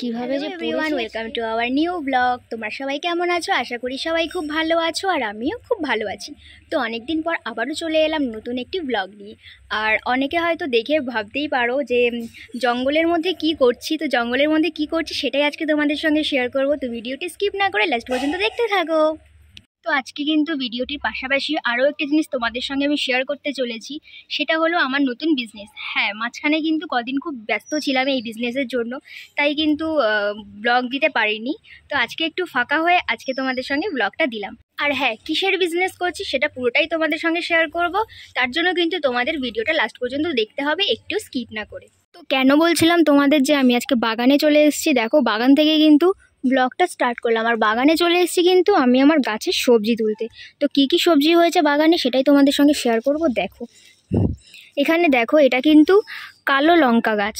কীভাবে যে everyone welcome to our new blog তোমরা সবাই কেমন আছো? আশা করি সবাই খুব ভালো আছো আর আমিও খুব ভালো আছি। তো অনেক দিন পর আবারও চলে এলাম নতুন একটি ব্লগ নিয়ে। আর অনেকে হয়তো দেখে ভাবতেই পারো যে জঙ্গলের মধ্যে কি করছি? তো জঙ্গলের মধ্যে কি করছি সেটাই আজকে তোমাদের সঙ্গে শেয়ার করব। তো ভিডিওটি স্কিপ না করে লাস্ট পর্যন্ত দেখতে থাকো। তো আজকে কিন্তু ভিডিওটির পাশাপাশি আরও একটা জিনিস তোমাদের সঙ্গে আমি শেয়ার করতে চলেছি, সেটা হলো আমার নতুন বিজনেস হ্যাঁ মাঝখানে কিন্তু কদিন খুব ব্যস্ত ছিলাম এই বিজনেসের জন্য, তাই কিন্তু ব্লগ দিতে পারিনি। তো আজকে একটু ফাঁকা হয়ে আজকে তোমাদের সঙ্গে ব্লগটা দিলাম। আর হ্যাঁ কিসের বিজনেস করছি সেটা পুরোটাই তোমাদের সঙ্গে শেয়ার করব, তার জন্য কিন্তু তোমাদের ভিডিওটা লাস্ট পর্যন্ত দেখতে হবে, একটু স্কিপ না করে। তো কেন বলছিলাম তোমাদের যে আমি আজকে বাগানে চলে এসেছি, দেখো বাগান থেকে কিন্তু ব্লগটা স্টার্ট করলাম। আর বাগানে চলে এসেছি কিন্তু আমি আমার গাছের সবজি তুলতে। তো কি কি সবজি হয়েছে বাগানে সেটাই তোমাদের সঙ্গে শেয়ার করব, দেখো। এখানে দেখো, এটা কিন্তু কালো লঙ্কা গাছ।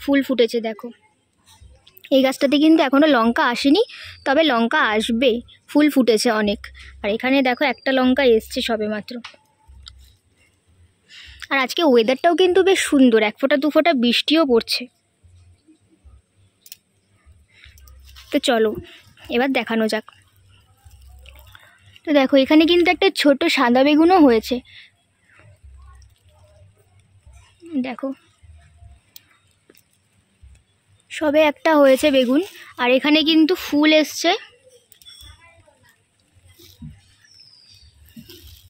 ফুল ফুটেছে, দেখো। এই গাছটাতে কিন্তু এখনও লঙ্কা আসেনি, তবে লঙ্কা আসবে। ফুল ফুটেছে অনেক। আর এখানে দেখো, একটা লঙ্কা এসছে সবে মাত্র আর আজকে ওয়েদারটাও কিন্তু বেশ সুন্দর, এক ফোঁটা, দু ফোঁটা বৃষ্টিও পড়ছে। তো চলো, এবার দেখানো যাক। তো দেখো, এখানে কিন্তু একটা ছোট সাদা বেগুনও হয়েছে। দেখো, সবে একটা হয়েছে বেগুন, আর এখানে কিন্তু ফুল এসছে।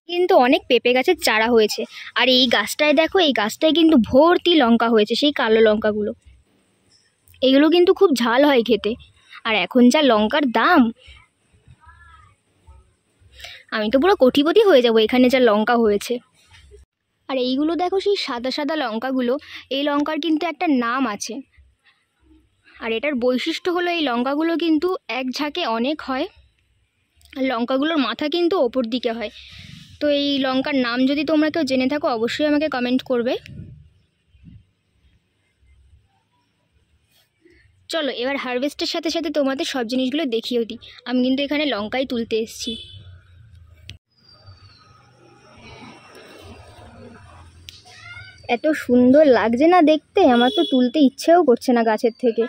কিন্তু অনেক পেঁপে গাছের চারা হয়েছে। আর এই গাছটায় দেখো, এই গাছটায় কিন্তু ভর্তি লঙ্কা হয়েছে, সেই কালো লঙ্কাগুলো। এগুলো কিন্তু খুব ঝাল হয় খেতে। আর এখন যা লঙ্কার দাম। আমি তো পুরো কোটিপতি হয়ে যাব এখানে যা লঙ্কা হয়েছে। আর এইগুলো দেখো সেই সাদা সাদা লঙ্কাগুলো, এই লঙ্কার কিন্তু একটা নাম আছে। আর এটার বৈশিষ্ট্য হলো এই লঙ্কাগুলো কিন্তু এক ঝাঁকে অনেক হয়, আর লঙ্কাগুলোর মাথা কিন্তু ওপর দিকে হয়। তো এই লঙ্কার নাম যদি তোমরা কেউ জেনে থাকো, অবশ্যই আমাকে কমেন্ট করবে। চলো, এবার হারভেস্টের সাথে সাথে তোমাদের সব জিনিসগুলো দেখিয়েও দিই। আমি কিন্তু এখানে লঙ্কাই তুলতে এসেছি। এত সুন্দর লাগছে না দেখতে? আমার তো তুলতে ইচ্ছেও করছে না গাছের থেকে।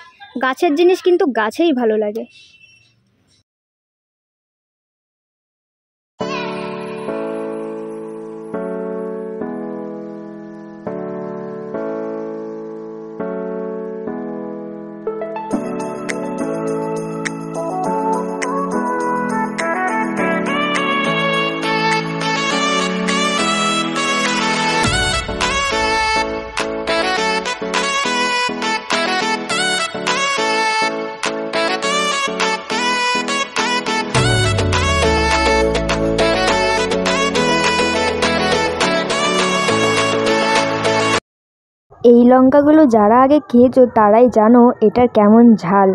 গাছের জিনিস কিন্তু গাছেই ভালো লাগে। এই লঙ্কাগুলো যারা আগে খেয়েছো তারাই জানো এটার কেমন ঝাল।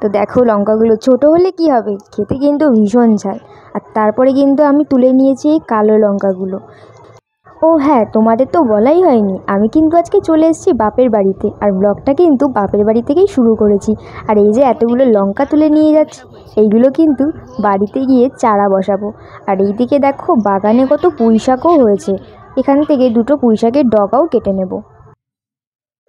তো দেখো লঙ্কাগুলো ছোট হলে কি হবে? খেতে কিন্তু ভীষণ ঝাল। আর তারপরে কিন্তু আমি তুলে নিয়েছি এই কালো লঙ্কাগুলো। ও হ্যাঁ তোমাদের তো বলাই হয়নি। আমি কিন্তু আজকে চলে এসেছি বাপের বাড়িতে। আর ব্লগটা কিন্তু বাপের বাড়ি থেকেই শুরু করেছি। আর এই যে এতগুলো লঙ্কা তুলে নিয়ে যাচ্ছি, এইগুলো কিন্তু বাড়িতে গিয়ে চারা বসাবো। আর এইদিকে দেখো বাগানে কত পুঁই শাকও হয়েছে। এখান থেকে দুটো পুঁই শাকের ডগাও কেটে নেব।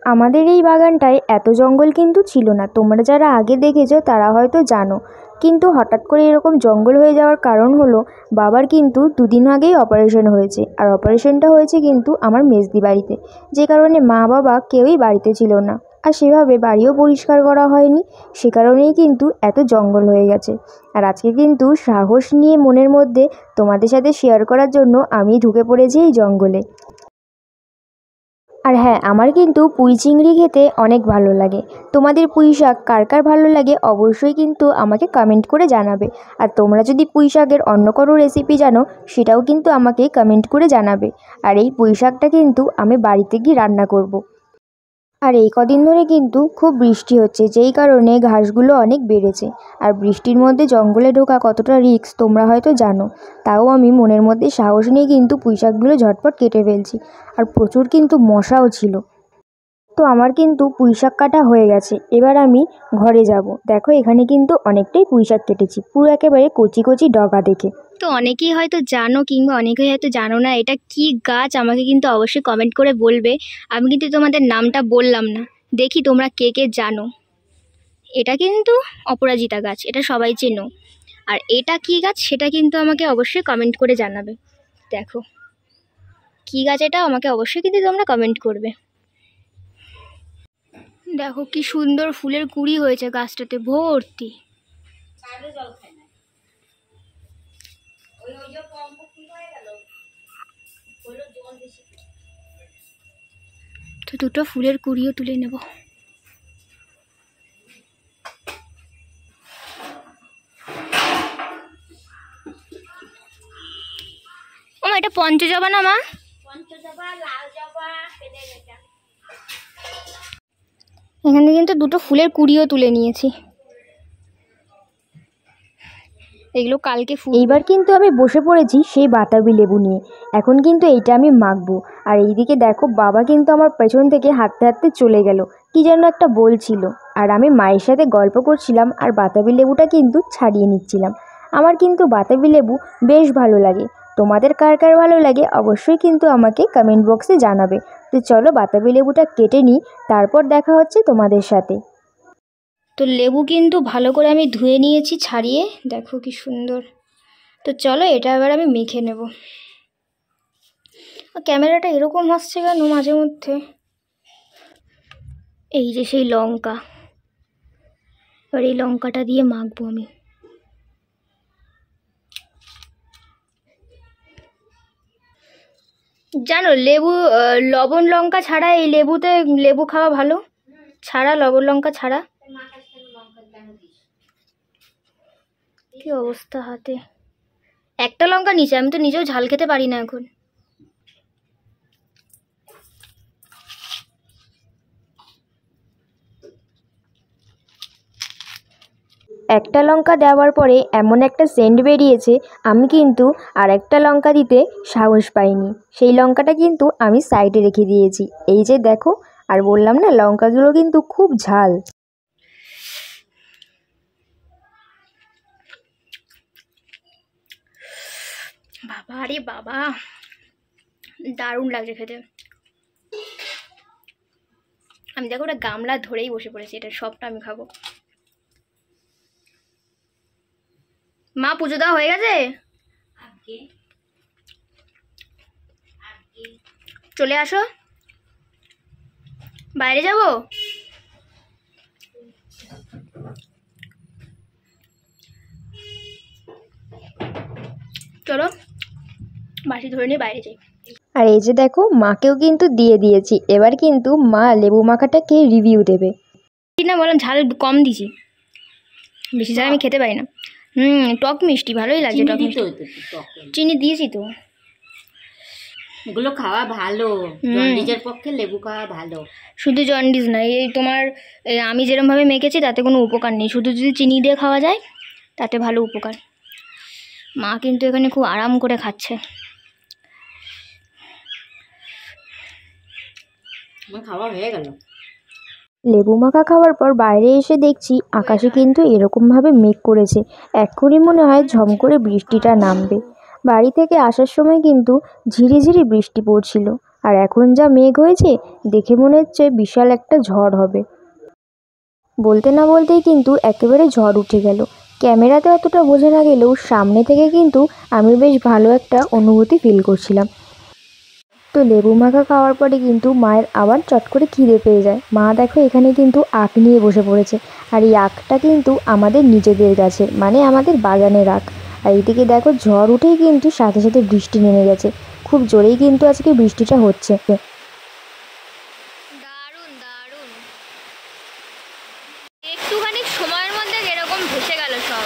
আমাদের এই বাগানটায় এত জঙ্গল কিন্তু ছিল না। তোমরা যারা আগে দেখেছ তারা হয়তো জানো। কিন্তু হঠাৎ করে এরকম জঙ্গল হয়ে যাওয়ার কারণ হলো, বাবার কিন্তু দুদিন আগেই অপারেশন হয়েছে। আর অপারেশনটা হয়েছে কিন্তু আমার মেজদি বাড়িতে। যে কারণে মা বাবা কেউই বাড়িতে ছিল না। আর সেভাবে বাড়িও পরিষ্কার করা হয়নি। সে কারণেই কিন্তু এত জঙ্গল হয়ে গেছে। আর আজকে কিন্তু সাহস নিয়ে মনের মধ্যে তোমাদের সাথে শেয়ার করার জন্য আমি ঢুকে পড়েছি এই জঙ্গলে। আর হ্যাঁ আমার কিন্তু পুঁই চিংড়ি খেতে অনেক ভালো লাগে। তোমাদের পুঁই শাক কার কার ভালো লাগে অবশ্যই কিন্তু আমাকে কমেন্ট করে জানাবে। আর তোমরা যদি পুঁই শাকের অন্য কোনো রেসিপি জানো, সেটাও কিন্তু আমাকে কমেন্ট করে জানাবে। আর এই পুঁই শাকটা কিন্তু আমি বাড়িতে গিয়ে রান্না করব। আর এই কদিন ধরে কিন্তু খুব বৃষ্টি হচ্ছে, যেই কারণে ঘাসগুলো অনেক বেড়েছে। আর বৃষ্টির মধ্যে জঙ্গলে ঢোকা কতটা রিস্ক তোমরা হয়তো জানো, তাও আমি মনের মধ্যে সাহস নিয়ে কিন্তু পুঁইশাকগুলো ঝটপট কেটে ফেলছি। আর প্রচুর কিন্তু মশাও ছিল। তো আমার কিন্তু পুঁইশাক কাটা হয়ে গেছে। এবার আমি ঘরে যাব। দেখো, এখানে কিন্তু অনেকটাই পুঁইশাক কেটেছি। পুরো একেবারে কচি কচি ডগা দেখে। তো অনেকেই হয়তো জানো কিংবা অনেকেই হয়তো জানো না এটা কি গাছ, আমাকে কিন্তু অবশ্যই কমেন্ট করে বলবে। আমি কিন্তু তোমাদের নামটা বললাম না। দেখি তোমরা কে কে জানো। এটা কিন্তু অপরাজিতা গাছ, এটা সবাই চেনো। আর এটা কী গাছ, সেটা কিন্তু আমাকে অবশ্যই কমেন্ট করে জানাবে। দেখো, কী গাছ এটা আমাকে অবশ্যই কিন্তু তোমরা কমেন্ট করবে। দেখো কি সুন্দর ফুলের কুড়ি হয়েছে গাছটাতে ভর্তি। তো দুটো ফুলের কুড়িও তুলে নেব। ও মা, এটা পঞ্চজবা না মা? এখানে কিন্তু দুটো ফুলের কুড়িও তুলে নিয়েছি। এগুলো কালকে ফুল। এইবার কিন্তু আমি বসে পড়েছি সেই বাতাবি লেবু নিয়ে। এখন কিন্তু এইটা আমি মাখবো। আর এইদিকে দেখো, বাবা কিন্তু আমার পেছন থেকে হাঁটতে হাঁটতে চলে গেল। কি যেন একটা বলছিল আর আমি মায়ের সাথে গল্প করছিলাম আর বাতাবি লেবুটা কিন্তু ছাড়িয়ে নিচ্ছিলাম। আমার কিন্তু বাতাবি লেবু বেশ ভালো লাগে। তোমাদের কার কার ভালো লাগে অবশ্যই কিন্তু আমাকে কমেন্ট বক্সে জানাবে। তো চলো বাতাবি লেবুটা কেটে নিই, তারপর দেখা হচ্ছে তোমাদের সাথে। তো লেবু কিন্তু ভালো করে আমি ধুয়ে নিয়েছি ছাড়িয়ে, দেখো কি সুন্দর। তো চলো এটা এবার আমি মেখে নেব। ক্যামেরাটা এরকম হচ্ছে কেন মাঝে মধ্যে? এই যে সেই লঙ্কা। এবার এই লঙ্কাটা দিয়ে মাখবো আমি। জানো, লেবু লবণ লঙ্কা ছাড়া এই লেবুতে লেবু খাওয়া ভালো? ছাড়া লবণ লঙ্কা ছাড়া? কি অবস্থা হাতে? একটা লঙ্কা নিচে, আমি তো নিজেও ঝাল খেতে পারি না এখন। একটা লঙ্কা দেওয়ার পরে এমন একটা সেন্ট বেরিয়েছে, আমি কিন্তু আর একটা লঙ্কা দিতে সাহস পাইনি। সেই লঙ্কাটা কিন্তু আমি সাইডে রেখে দিয়েছি। এই যে দেখো আর বললাম না লঙ্কাগুলো কিন্তু খুব ঝাল। বাবা আরে বাবা দারুণ লাগছে খেতে। আমি দেখো ওটা গামলা ধরেই বসে পড়েছি এটা সবটা আমি খাব। মা পুজো দেওয়া হয়ে গেছে? চলে আসো। বাইরে যাব? চলো বাসি ধরে নিয়ে বাইরে যাই। আর এই যে দেখো মাকেও কিন্তু দিয়ে দিয়েছি। এবার কিন্তু মা লেবু মাখাটা মাখাটাকে রিভিউ দেবে। ঠিক না বললাম ঝাল কম দিছি বেশি ঝাল আমি খেতে পারি না। হুম টক মিষ্টি ভালোই লাগছে টক মিষ্টি। চিনি দিয়েছি তো। এগুলো খাওয়া ভালো। জন্ডিসের পক্ষে লেবু খাওয়া ভালো। শুধু জন্ডিস না এই তোমার আমি যেরমভাবে মেখেছি তাতে কোনো উপকার নেই। শুধু যদি চিনি দিয়ে খাওয়া যায় তাতে ভালো উপকার। মা কিন্তু এখানে খুব আরাম করে খাচ্ছে। খাওয়া হয়ে গেল। লেবু মাখা খাওয়ার পর বাইরে এসে দেখছি আকাশে কিন্তু এরকমভাবে মেঘ করেছে। এক্ষুনি মনে হয় ঝম করে বৃষ্টিটা নামবে। বাড়ি থেকে আসার সময় কিন্তু ঝিরিঝিরি বৃষ্টি পড়ছিল। আর এখন যা মেঘ হয়েছে, দেখে মনে হচ্ছে বিশাল একটা ঝড় হবে। বলতে না বলতেই কিন্তু একেবারে ঝড় উঠে গেল। ক্যামেরাতে অতটা বোঝা না গেলেও সামনে থেকে কিন্তু আমি বেশ ভালো একটা অনুভূতি ফিল করছিলাম। তো লেবু মাখা খাওয়ার পরে কিন্তু মায়ের আবার চট করে খিদে পেয়ে যায়। মা দেখো এখানে কিন্তু আখ নিয়ে বসে পড়েছে। আর এই আখটা কিন্তু আমাদের নিজেদের গাছের মানে আমাদের বাগানের আখ। আর এদিকে দেখো ঝড় উঠেই কিন্তু সাথে সাথে বৃষ্টি নেমে গেছে। খুব জোরেই কিন্তু আজকে বৃষ্টিটা হচ্ছে। একটুখানি সময়ের মধ্যে ভেসে গেল সব।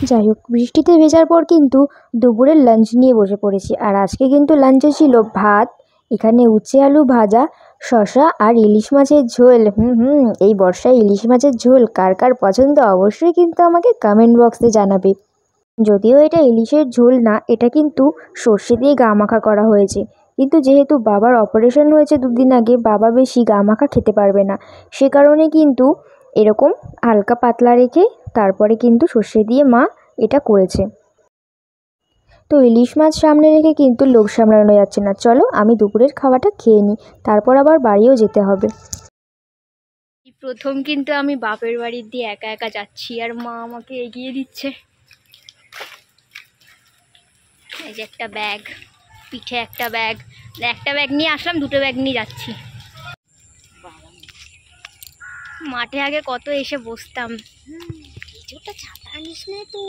যাই হোক, বৃষ্টিতে ভেজার পর কিন্তু দুপুরের লাঞ্চ নিয়ে বসে পড়েছি। আর আজকে কিন্তু লাঞ্চে ছিল ভাত, এখানে উচ্ছে আলু ভাজা শশা আর ইলিশ মাছের ঝোল। হুম হুম, এই বর্ষায় ইলিশ মাছের ঝোল কার কার পছন্দ অবশ্যই কিন্তু আমাকে কমেন্ট বক্সে জানাবে। যদিও এটা ইলিশের ঝোল না, এটা কিন্তু সর্ষে দিয়ে গা মাখা করা হয়েছে। কিন্তু যেহেতু বাবার অপারেশন হয়েছে দুদিন আগে, বাবা বেশি গা মাখা খেতে পারবে না। সে কারণে কিন্তু এরকম হালকা পাতলা রেখে তারপরে কিন্তু সর্ষে দিয়ে মা এটা করেছে। তো ইলিশ মাছ সামনে রেখে কিন্তু লোক সামলানো যাচ্ছে না। চলো আমি দুপুরের খাওয়াটা খেয়ে নিই, তারপর আবার বাড়িও যেতে হবে। প্রথম কিন্তু আমি বাপের বাড়ির দিয়ে একা একা যাচ্ছি আর মা আমাকে এগিয়ে দিচ্ছে। এই যে একটা ব্যাগ, পিঠে একটা ব্যাগ একটা ব্যাগ নিয়ে আসলাম, দুটো ব্যাগ নিয়ে যাচ্ছি। মাঠে আগে কত এসে বসতাম। কিছুটা ছাতা আনিস না তো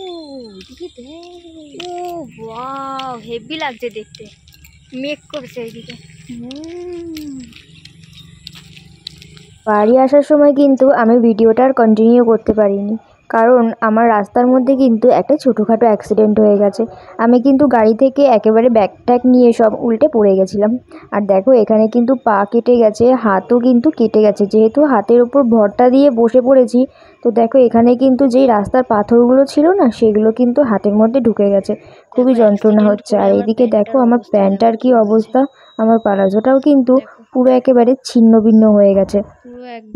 ওদিকে ও বাহ হেভি লাগছে দেখতে। মেক করছে এদিকে হুম। বাড়ি আসার সময় কিন্তু আমি ভিডিওটা আর কন্টিনিউ করতে পারিনি। কারণ আমার রাস্তার মধ্যে কিন্তু একটা ছোটোখাটো অ্যাক্সিডেন্ট হয়ে গেছে। আমি কিন্তু গাড়ি থেকে একেবারে ব্যাগ ট্যাগ নিয়ে সব উল্টে পড়ে গেছিলাম। আর দেখো এখানে কিন্তু পা কেটে গেছে হাতও কিন্তু কেটে গেছে। যেহেতু হাতের ওপর ভরটা দিয়ে বসে পড়েছি তো দেখো এখানে কিন্তু যেই রাস্তার পাথরগুলো ছিল না সেগুলো কিন্তু হাতের মধ্যে ঢুকে গেছে। খুবই যন্ত্রণা হচ্ছে আর এদিকে দেখো আমার প্যান্টটার কি অবস্থা? আমার পালাজোটাও কিন্তু পুরো একেবারে ছিন্ন ভিন্ন হয়ে গেছে।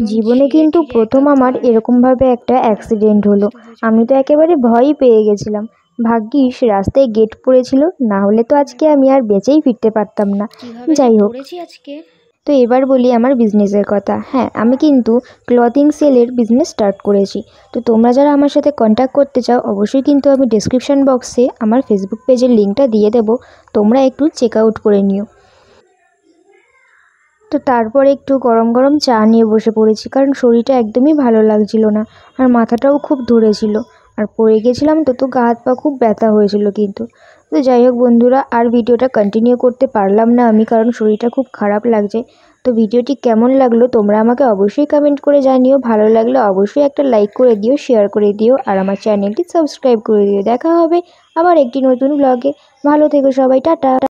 জীবনে কিন্তু প্রথম আমার। এরকমভাবে একটা অ্যাক্সিডেন্ট হলো। আমি তো একেবারে ভয়ই পেয়ে গেছিলাম। ভাগ্যিস রাস্তায় গেট পড়েছিল না হলে তো আজকে আমি আর বেঁচেই ফিরতে পারতাম না। যাই হোক। আজকে? তো এবার বলি আমার বিজনেসের কথা। হ্যাঁ আমি কিন্তু ক্লথিং সেলের বিজনেস স্টার্ট করেছি। তো তোমরা যারা আমার সাথে কন্ট্যাক্ট করতে চাও অবশ্যই কিন্তু আমি ডিসক্রিপশান বক্সে আমার ফেসবুক পেজের লিঙ্কটা দিয়ে দেবো। তোমরা একটু চেক আউট করে নিও। তো তারপরে একটু গরম গরম চা নিয়ে বসে পড়েছি, কারণ শরীরটা একদমই ভালো লাগছিল না আর মাথাটাও খুব ধরেছিল আর পড়ে গেছিলাম তো তো গা হাত পা খুব ব্যথা হয়েছিল কিন্তু। তো যাই হোক বন্ধুরা, আর ভিডিওটা কন্টিনিউ করতে পারলাম না আমি, কারণ শরীরটা খুব খারাপ লাগছে। তো ভিডিওটি কেমন লাগল তোমরা আমাকে অবশ্যই কমেন্ট করে জানিও, ভালো লাগলে অবশ্যই একটা লাইক করে দিও শেয়ার করে দিও, আর আমার চ্যানেলটি সাবস্ক্রাইব করে দিও। দেখা হবে আবার একটি নতুন ব্লগে ভালো থেকো সবাই, টাটা।